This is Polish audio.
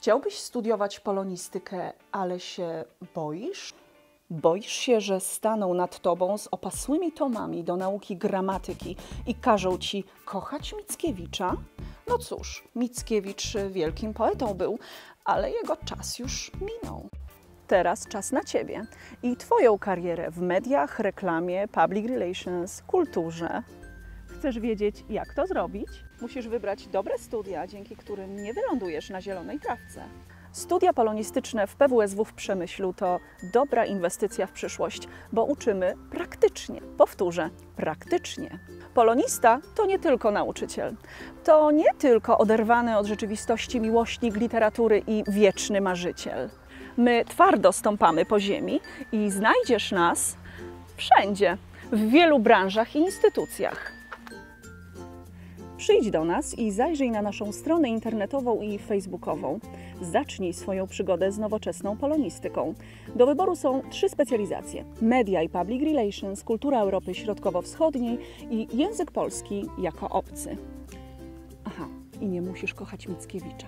Chciałbyś studiować polonistykę, ale się boisz? Boisz się, że staną nad tobą z opasłymi tomami do nauki gramatyki i każą ci kochać Mickiewicza? No cóż, Mickiewicz wielkim poetą był, ale jego czas już minął. Teraz czas na ciebie i twoją karierę w mediach, reklamie, public relations, kulturze. Chcesz wiedzieć, jak to zrobić? Musisz wybrać dobre studia, dzięki którym nie wylądujesz na zielonej trawce. Studia polonistyczne w PWSW w Przemyślu to dobra inwestycja w przyszłość, bo uczymy praktycznie. Powtórzę, praktycznie. Polonista to nie tylko nauczyciel. To nie tylko oderwany od rzeczywistości miłośnik literatury i wieczny marzyciel. My twardo stąpamy po ziemi i znajdziesz nas wszędzie, w wielu branżach i instytucjach. Przyjdź do nas i zajrzyj na naszą stronę internetową i facebookową. Zacznij swoją przygodę z nowoczesną polonistyką. Do wyboru są trzy specjalizacje: media i public relations, kultura Europy Środkowo-Wschodniej i język polski jako obcy. Aha, i nie musisz kochać Mickiewicza.